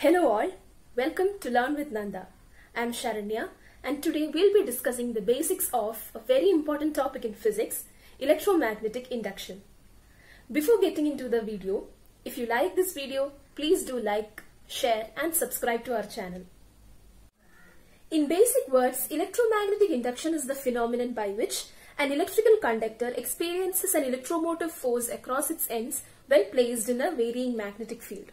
Hello all, welcome to Learn with Nanda. I am Sharanya and today we'll be discussing the basics of a very important topic in physics, electromagnetic induction. Before getting into the video, if you like this video, please do like, share and subscribe to our channel. In basic words, electromagnetic induction is the phenomenon by which an electrical conductor experiences an electromotive force across its ends when placed in a varying magnetic field.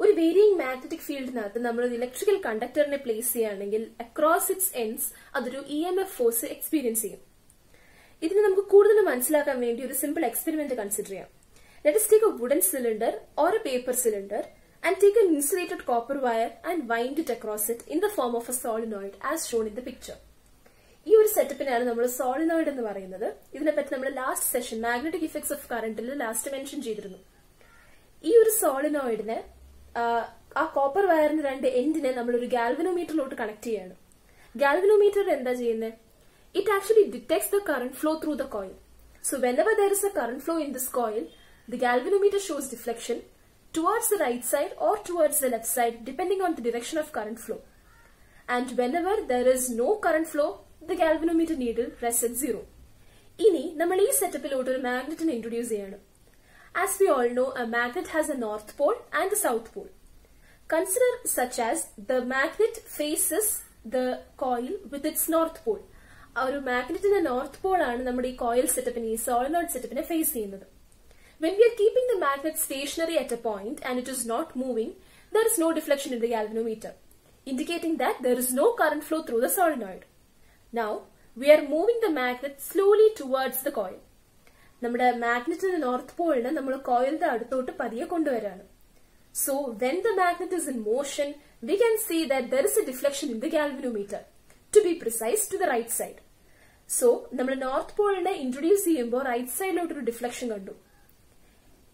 ഒരു varying magnetic ഫീൽഡിനകത്ത് നമ്മൾ ഒരു electrical കണ്ടക്ടറിനെ place ചെയ്യുകയാണെങ്കിൽ across its ends അതൊരു E M F force experience ചെയ്യും. ഇതിനെ നമുക്ക് കൂടുതൽ മനസ്സിലാക്കാൻ വേണ്ടി ഒരു സിമ്പിൾ എക്സ്പെരിമെന്റ് കൺസിഡർ ചെയ്യാം. Let take a wooden cylinder or a paper cylinder and take take insulated copper wire and wind it across it in the form of a solenoid as shown in the picture. ഈ ഒരു സെറ്റപ്പിനാണ് നമ്മൾ solenoid എന്ന് പറയുന്നത്. ഇതിനെപ്പറ്റി നമ്മൾ last session magnetic effects of കറന്റിൽ last mention ചെയ്തിരുന്നു. ഈ ഒരു സോളിനോയിഡിനെ ആ കോപ്പർ വയറിന്റെ രണ്ട് എൻഡിനെ നമ്മൾ ഒരു ഗാൽവനോമീറ്ററിലോട്ട് കണക്ട് ചെയ്യാണ്. ഗാൽവനോമീറ്റർ എന്താ ചെയ്യുന്നത് it actually detects the current flow through the coil so whenever there is a current flow in this coil the galvanometer shows deflection towards the right side or towards the left side depending on the direction of current flow. And whenever there is no current flow, the galvanometer needle rests at zero. ഇനി നമ്മൾ ഈ സെറ്റപ്പിലോട്ട് ഒരു മാഗ്നറ്റിനെ introduce ചെയ്യാണ്. As we all know a magnet has a north pole and a south pole Consider such as the magnet faces the coil with its north pole. ആ ഒരു മാഗ്നറ്റിന്റെ north പോളാണ് നമ്മുടെ ഈ കോയിൽ സെറ്റപ്പിനെ ഈ സോളിനോഡ് സെറ്റപ്പിനെ ഫേസ് ചെയ്യുന്നത് when we are keeping the magnet stationary at a point and it is not moving there is no deflection in the galvanometer indicating that there is no current flow through the solenoid. Now, we are moving the magnet slowly towards the coil. നമ്മുടെ മാഗ്നറ്റിന്റെ north പോളിനെ നമ്മൾ കോയിലിന്റെ അടുത്തോട്ട് പതിയെ കൊണ്ടുവരാണ് so when the magnet is in motion we can see that there is A deflection in the galvanometer to B precise to the right side so നമ്മൾ north പോളിനെ introduce ചെയ്യുമ്പോൾ right സൈഡിലോട്ട് ഒരു deflection കണ്ടു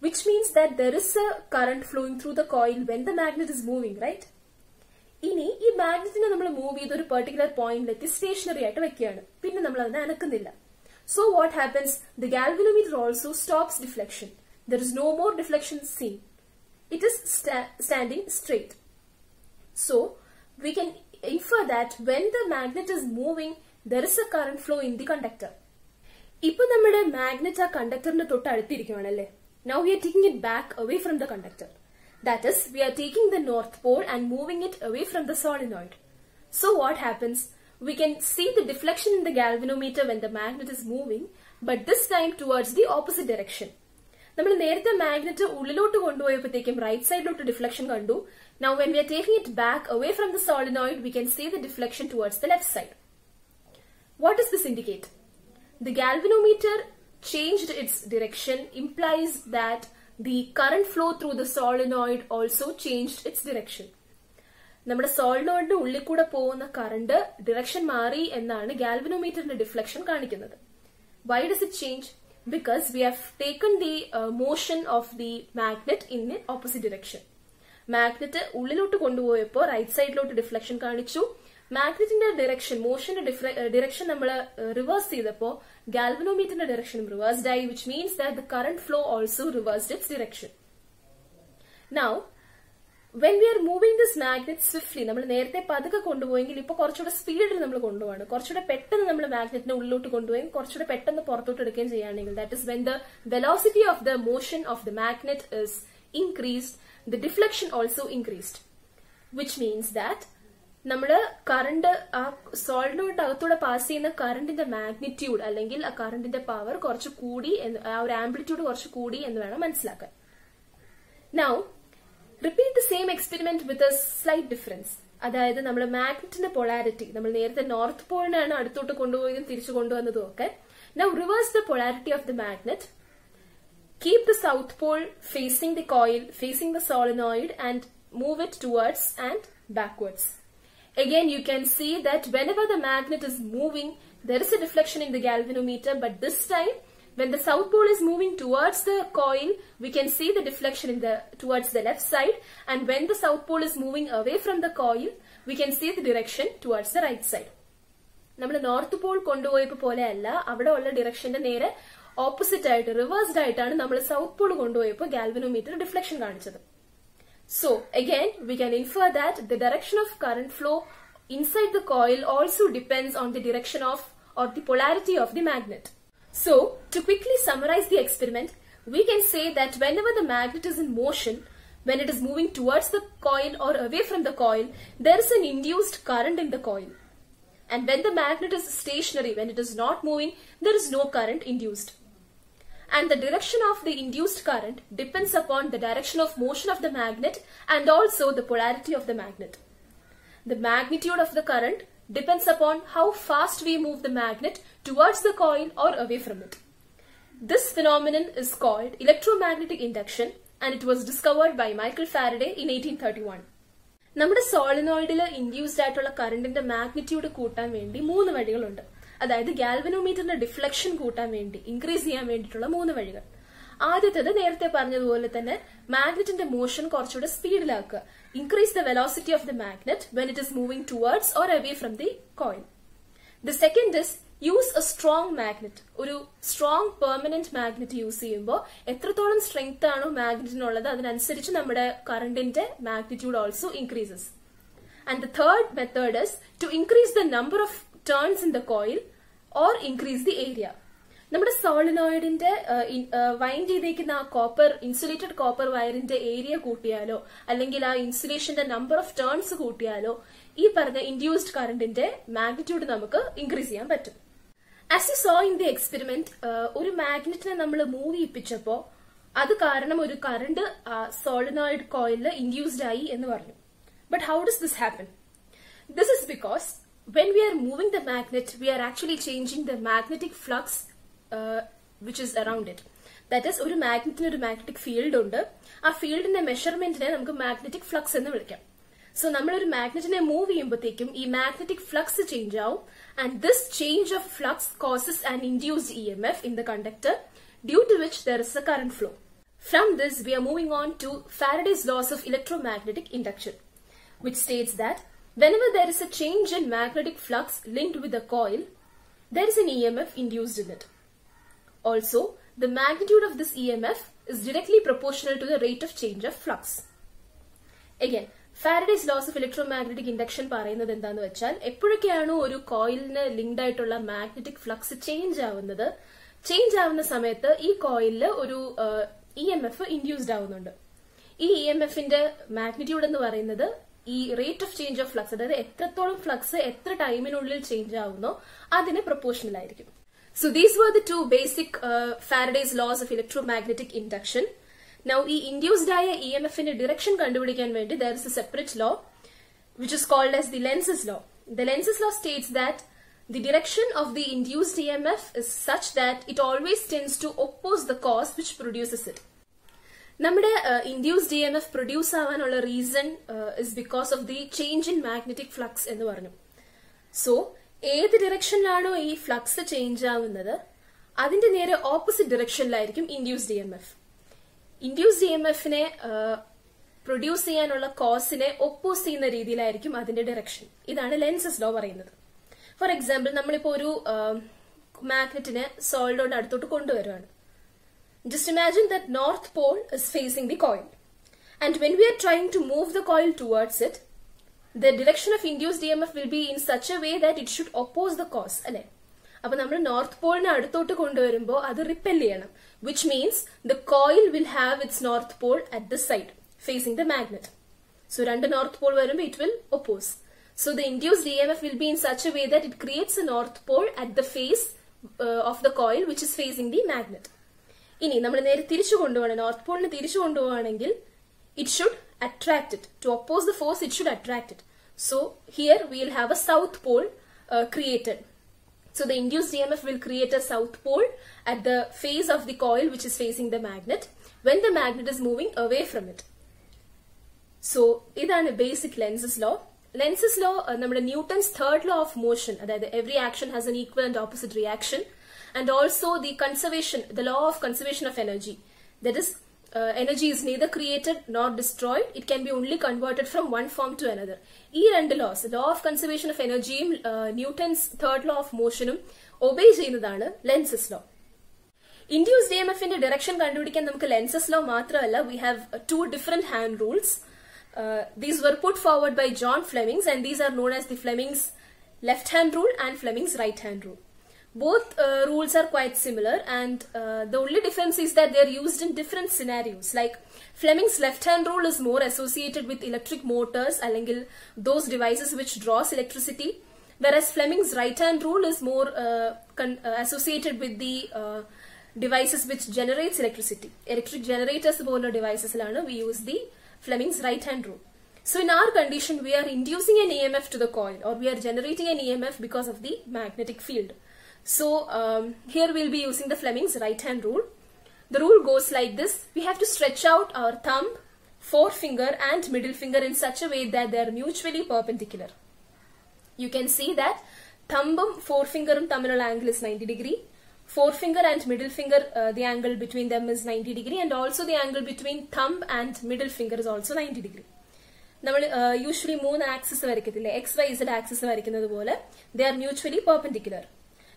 which means that there is a current flowing through the coil when the magnet is moving, right? ഇനി ഈ മാഗ്നറ്റിനെ നമ്മൾ move ചെയ്ത് ഒരു പെർട്ടിക്കുലർ പോയിന്റിലെത്തി സ്റ്റേഷനറി ആയിട്ട് വെക്കുകയാണ് പിന്നെ നമ്മൾ അതിനെ അനക്കുന്നില്ല so what happens the galvanometer also stops deflection there is no more deflection seen it is standing straight so we can infer that when the magnet is moving there is a current flow in the conductor ഇപ്പൊ നമ്മുടെ magnet ആ കണ്ടക്ടറിന്റെ തൊട്ട് അടുത്തിരിക്കുകയാണല്ലേ Now we are taking it back away from the conductor. That is, we are taking the north pole and moving it away from the solenoid. So what happens? We can see the deflection in the galvanometer when the magnet is moving, but this time towards the opposite direction. നമ്മൾ നേരത്തെ magnet ഉള്ളിലോട്ട് കൊണ്ടുപോയപ്പോഴത്തേക്കും right സൈഡിലോട്ട് deflection കണ്ടു. Now when we are taking it back away from the solenoid we can see the deflection towards the left side what is this indicate the galvanometer changed its direction implies that the current flow through the solenoid also changed its direction നമ്മുടെ സോളിനോയിഡിന്റെ ഉള്ളിൽ കൂടെ പോകുന്ന current direction മാറി എന്നാണ് ഗാൽവിനോമീറ്ററിന്റെ deflection കാണിക്കുന്നത്. Why does it change because taken the uh, motion of the magnet in the opposite direction. Magnet ഉള്ളിലോട്ട് കൊണ്ടുപോയപ്പോൾ റൈറ്റ് സൈഡിലോട്ട് ഡിഫ്ലക്ഷൻ കാണിച്ചു മാഗ്നറ്റിന്റെ ഡിറക്ഷൻ മോഷന്റെ ഡിറക്ഷൻ നമ്മൾ റിവേഴ്സ് ചെയ്തപ്പോൾ ഗാൽവനോമീറ്ററിന്റെ ഡിറക്ഷനും റിവേഴ്സ്ഡ് ആയി which means that the current flow also reversed its direction now when we are moving this magnet swiftly നമ്മൾ നേരത്തെ പതുക്കെ കൊണ്ടുപോയെങ്കിൽ ഇപ്പൊ കുറച്ചുകൂടെ സ്പീഡിൽ നമ്മൾ കൊണ്ടുപോകണം കുറച്ചുകൂടെ പെട്ടെന്ന് നമ്മൾ മാഗ്നറ്റിനെ ഉള്ളിലോട്ട് കൊണ്ടുപോയി കുറച്ചുകൂടെ പെട്ടെന്ന് പുറത്തോട്ട് എടുക്കുകയും ചെയ്യുകയാണെങ്കിൽ that is when the velocity of the motion of the magnet is increased the deflection also increased which means that നമ്മൾ കറണ്ട് ആ സോളിനോട്ട് അകത്തൂടെ പാസ് ചെയ്യുന്ന കറണ്ടിന്റെ മാഗ്നിറ്റ്യൂഡ് അല്ലെങ്കിൽ ആ കറണ്ടിന്റെ പവർ കുറച്ച് കൂടി ആ ഒരു ആംപ്ലിറ്റ്യൂഡ് കുറച്ച് കൂടി എന്ന് വേണം മനസ്സിലാക്കാൻ. Now repeat the same experiment with a slight difference അതായത് നമ്മൾ മാഗ്നറ്റിന്റെ പൊളാരിറ്റി നമ്മൾ നേരത്തെ നോർത്ത് പോളിനാണ് അടുത്തോട്ട് കൊണ്ടുപോയതും തിരിച്ചു കൊണ്ടുവന്നതും ഒക്കെ now reverse the polarity of the magnet keep the south Paul facing the coil facing the solenoid and move it towards and backwards Again, you can see that whenever the magnet is moving, there is a deflection in the galvanometer, but this time, when the south pole is moving towards the coil, we can see the deflection in the towards the left side, and when the south pole is moving away from the coil, we can see the direction towards the right side. നമ്മൾ north Paul കൊണ്ടുപോയപ്പോ പോലെയല്ല അവിടെ ഉള്ള ഡിറക്ഷന്റെ നേരെ opposite ആയിട്ട് reversed ആയിട്ടാണ് നമ്മൾ south pole കൊണ്ടുപോയപ്പോൾ galvanometer deflection കാണിച്ചത് So again, we can infer that the direction of current flow inside the coil also depends on the direction of or the polarity of the magnet. so to quickly summarize the experiment, we can say that whenever the magnet is in motion, when it is moving towards the coil or away from the coil, there is an induced current in the coil. And when the magnet is stationary, when it is not moving, there is no current induced. And the direction of the induced current depends upon the direction of motion of the magnet and also the polarity of the magnet. The magnitude of the current depends upon how fast we move the magnet towards the coil or away from it. This phenomenon is called electromagnetic induction and it was discovered by Michael Faraday in 1831. നമ്മുടെ സോളിനോയിഡിൽ induced ആയിട്ടുള്ള കറണ്ടിന്റെ magnitude കൂട്ടാൻ വേണ്ടി മൂന്ന് വഴികളുണ്ട് അതായത് ഗാൽവനോമീറ്ററിന്റെ deflection കൂട്ടാൻ വേണ്ടി ഇൻക്രീസ് ചെയ്യാൻ വേണ്ടിയിട്ടുള്ള മൂന്ന് വഴികൾ ആദ്യത്തേത് നേരത്തെ പറഞ്ഞതുപോലെ തന്നെ മാഗ്നറ്റിന്റെ മോഷൻ കുറച്ചുകൂടെ സ്പീഡിലാക്കുക increase the velocity of the magnet when it is moving towards or away from the coil the second is use a strong magnet ഒരു സ്ട്രോങ് പെർമനന്റ് മാഗ്നറ്റ് യൂസ് ചെയ്യുമ്പോൾ എത്രത്തോളം സ്ട്രെങ്ത് ആണോ മാഗ്നറ്റിനുള്ളത് അതിനനുസരിച്ച് നമ്മുടെ കറണ്ടിന്റെ magnitude also increases and the third method is to increase the number of turns in the coil or increase the area നമ്മുടെ സോളിനോയിഡിന്റെ വൈൻഡ് ചെയ്തേക്കുന്ന ആ കോപ്പർ ഇൻസുലേറ്റഡ് കോപ്പർ വയറിന്റെ ഏരിയ കൂട്ടിയാലോ അല്ലെങ്കിൽ ആ ഇൻസുലേഷന്റെ നമ്പർ ഓഫ് ടേൺസ് കൂട്ടിയാലോ ഈ പറഞ്ഞ ഇൻഡ്യൂസ്ഡ് കറണ്ടിന്റെ മാഗ്നിറ്റ്യൂഡ് നമുക്ക് ഇൻക്രീസ് ചെയ്യാൻ പറ്റും. As you saw in the experiment ഒരു മാഗ്നറ്റിനെ നമ്മൾ മൂവ് ചെയ്യിപ്പിച്ചപ്പോ അത് കാരണം ഒരു കറണ്ട് സോളിനോയിഡ് കോയിലിൽ ഇൻഡ്യൂസ്ഡ് ആയി എന്ന് പറഞ്ഞു. But how does this happen this is because when we are moving the magnet we are actually changing the magnetic flux uh, which is around it. That is ഒരു മാഗ്നറ്റിന് ഒരു magnetic field ഉണ്ട് ആ ഫീൽഡിന്റെ മെഷർമെന്റിനെ നമുക്ക് magnetic flux എന്ന് വിളിക്കാം so നമ്മൾ ഒരു മാഗ്നറ്റിനെ മൂവ് ചെയ്യുമ്പോഴത്തേക്കും ഈ മാഗ്നറ്റിക് ഫ്ലക്സ് ചേഞ്ച് ആവും and this change of flux causes and induced E M F in the conductor due to which there is a current flow from this V are moving on to Faraday's laws of electromagnetic induction which states that whenever there is a change in magnetic flux linked with the coil, there is an EMF induced in it. Also, the magnitude of this EMF is directly proportional to the rate of change of flux. Again, Faraday's laws of electromagnetic induction പറയുന്നത് എന്താന്ന് വെച്ചാൽ എപ്പോഴൊക്കെയാണോ ഒരു കോയിലിന് linked ആയിട്ടുള്ള magnetic flux change ആവുന്നത് change ആവുന്ന സമയത്ത് ഈ കോയിലിൽ ഒരു ഇ എം എഫ് ഇൻഡ്യൂസ്ഡ് ആവുന്നുണ്ട് ഈ ഇ എം എഫിന്റെ മാഗ്നിറ്റ്യൂഡ് എന്ന് പറയുന്നത് ഈ rate of change of flux അതായത് എത്രത്തോളം ഫ്ലക്സ് എത്ര ടൈമിനുള്ളിൽ ചേഞ്ച് ആവുന്നോ അതിന് പ്രൊപ്പോർഷണൽ ആയിരിക്കും so these were the two basic Faraday's laws of electromagnetic induction now ഈ ഇൻഡ്യൂസ്ഡ് ആയ ഇ എം എഫിന്റെ ഡിറക്ഷൻ കണ്ടുപിടിക്കാൻ വേണ്ടി there is A separate law which is called as the Lenz's law the Lenz's law States that the direction of the induced EMF is such that it always tends to oppose the cause which produces it. നമ്മുടെ induced E M F produce ആവാനുള്ള reason is because of the change in magnetic flux എന്ന് പറഞ്ഞു so ഏത് ഡിറക്ഷനിലാണോ ഈ flux change ആവുന്നത് അതിന്റെ നേരെ opposite ഡിറക്ഷനിലായിരിക്കും induce D M F induce D M എഫിനെ പ്രൊഡ്യൂസ് ചെയ്യാനുള്ള കോസിനെ ഒപ്പോസ് ചെയ്യുന്ന രീതിയിലായിരിക്കും അതിന്റെ ഡയറക്ഷൻ ഇതാണ് ലെൻസസ് ലോ പറയുന്നത്. ഫോർ എക്സാമ്പിൾ നമ്മളിപ്പോ ഒരു മാഗ്നറ്റിനെ സോൾഡോണ്ട് അടുത്തോട്ട് കൊണ്ടുവരുവാണ്. Just imagine ദോർത്ത് north pole is facing the coil and when we are trying to move the coil towards it towards it, the direction of induced EMF will be in such a way that it should oppose the cause. അല്ലെ? അപ്പൊ നമ്മൾ north പോളിനെ അടുത്തോട്ട് കൊണ്ടുവരുമ്പോൾ അത് repel ചെയ്യണം which means the coil will have its north pole at the side facing the magnet so രണ്ട് north pole വരുമ്പോൾ it will oppose so the induced E M F will be in such a way that it creates a north pole at the face of the coil which is facing the magnet ഇനി നമ്മൾ നേരെ തിരിച്ചു കൊണ്ടുപോകണം. North പോളിന് തിരിച്ചു കൊണ്ടുപോകണമെങ്കിൽ it should attract it to oppose the force it should attract it so here will have A south Paul created So the induced EMF will create a south pole at the face of the coil which is facing the magnet when the magnet is moving away from it. So ഇതാണ് basic Lenz's law Lenz's law നമ്മുടെ Newton's third law of motion അതായത് every action has N equal and opposite reaction and also the conservation, the law of conservation of energy. That is, uh, energy is neither created nor destroyed. It can be only converted from one form to another. ഈ രണ്ട് loss law of conservation of എനർജിയും Newton's third law of മോഷനും obey ചെയ്യുന്നതാണ് Lenz's law induced E M എഫിന്റെ direction കണ്ടുപിടിക്കാൻ നമുക്ക് Lenz's law മാത്രമല്ല we have to different hand rules Uh, these were put forward by John Flemings and these are known as the Fleming's left hand rule and Fleming's right hand rule. Both uh, rules are quite similar and uh, the only difference is that they are used in different scenarios. Like Fleming's left hand rule is more associated with electric motors അല്ലെങ്കിൽ those devices which draws electricity whereas Fleming's right hand rule is more uh, con- uh, associated with the uh, devices which generates electricity. Electric generators പോലുള്ള ഡിവൈസസിലാണ് we use the Fleming's right hand rule. So in our condition we are inducing an EMF to the coil or we are generating an EMF because of the magnetic field. So um, here we'll be using the Fleming's right hand rule. The rule goes like this. We have to stretch out our thumb, forefinger and middle finger in such a way that they are mutually perpendicular. You can see that thumbും forefingerും തമ്മിലുള്ള angle is 90 degree. Forefinger and middle finger, uh, the angle between them is 90 degree and also the angle between thumb and middle finger is also 90 degree. നമ്മൾ usually മൂന്ന് axis വരയ്ക്കത്തില്ലേ X Y Z axis വരയ്ക്കുന്നത് പോലെ they are mutually perpendicular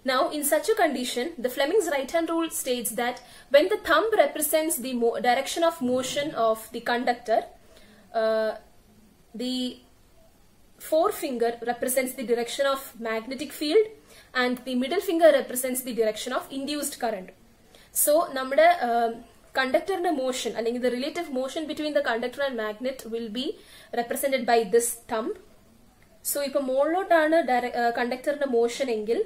Now, in such a condition, the Fleming's right hand rule states that when the thumb represents the mo- direction of motion of the conductor, uh, the forefinger represents the direction of magnetic field and the middle finger represents the direction of induced current. So, നമ്മുടെ കണ്ടക്ടറിന്റെ motion അല്ലെങ്കിൽ the relative motion between the conductor and magnet will be represented by this thumb. So ഇപ്പൊ മുകളിലോട്ടാണ് കണ്ടക്ടറിന്റെ motion എങ്കിൽ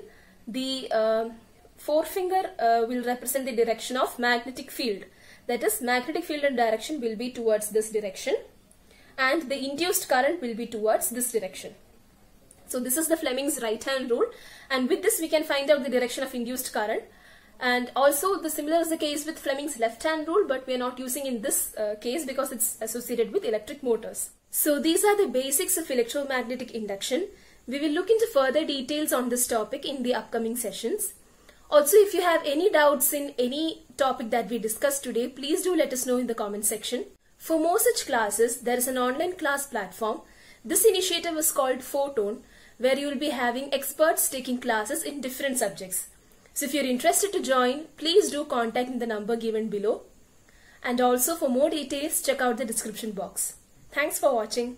the uh, forefinger uh, will represent the direction of magnetic field. That is, magnetic field and direction will be towards this direction, and the induced current will be towards this direction. So this is the Fleming's right hand rule, and with this we can find out the direction of induced current. And also, the similar is the case with Fleming's left hand rule, but we are not using in this uh, case because it's associated with electric motors. So these are the basics of electromagnetic induction. We will look into further details on this topic in the upcoming sessions. Also, if you have any doubts in any topic that we discussed today, please do let us know in the comment section. For more such classes, there is an online class platform. This initiative is called Photon, where you will be having experts taking classes in different subjects. So if you're interested to join, please do contact the number given below. And also for more details, check out the description box. Thanks for watching.